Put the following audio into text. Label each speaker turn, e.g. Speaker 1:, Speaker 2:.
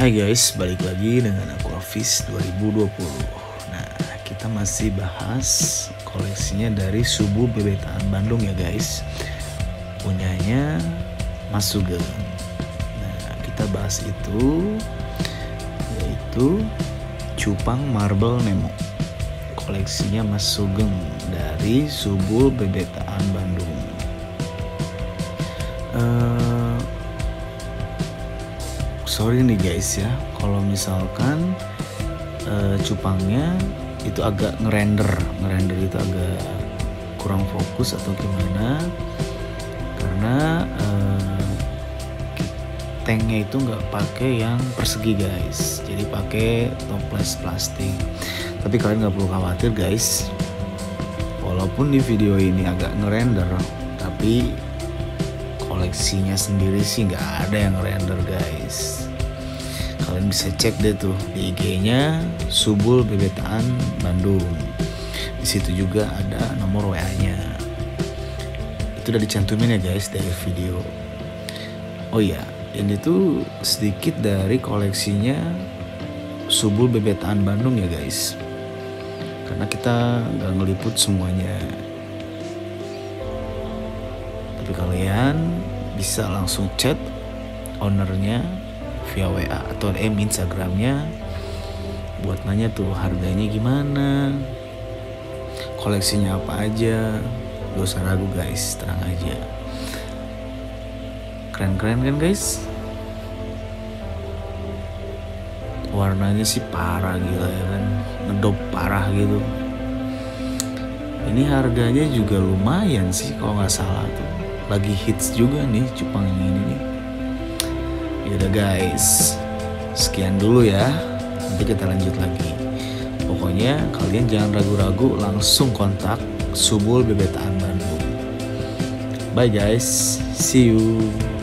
Speaker 1: Hai guys, balik lagi dengan aku Hafiz 2020 Nah, kita masih bahas koleksinya dari Subuh Bebetaan Bandung ya guys. Punyanya Mas Sugeng. Nah, kita bahas itu Yaitu Cupang Marble Nemo. Koleksinya Mas Sugeng dari Subuh Bebetaan Bandung. Eh, sorry nih guys ya. Kalau misalkan uh, cupangnya itu agak ngerender. Ngerender itu agak kurang fokus atau gimana? Karena uh, tanknya itu nggak pakai yang persegi guys. Jadi pakai toples plastik. Tapi kalian nggak perlu khawatir guys. Walaupun di video ini agak ngerender tapi koleksinya sendiri sih nggak ada yang render guys. Kalian bisa cek deh tuh di IG-nya Subul Bebetaan Bandung. Di situ juga ada nomor WA-nya itu udah dicantumin ya guys dari video. Oh ya ini tuh sedikit dari koleksinya Subul Bebetaan Bandung ya guys. Karena kita nggak ngeliput semuanya. Tapi kalian bisa langsung chat ownernya via WA atau DM Instagramnya buat nanya tuh harganya gimana koleksinya apa aja. Gak usah ragu guys. Terang aja. Keren-keren kan guys? Warnanya sih parah gila ya kan? Ngedop parah gitu. Ini harganya juga lumayan sih kalau nggak salah tuh lagi hits juga nih yang ini nih. Yaudah guys. Sekian dulu ya. Nanti kita lanjut lagi. Pokoknya kalian jangan ragu-ragu langsung kontak Subul Bebetaan Bandung bye guys. See you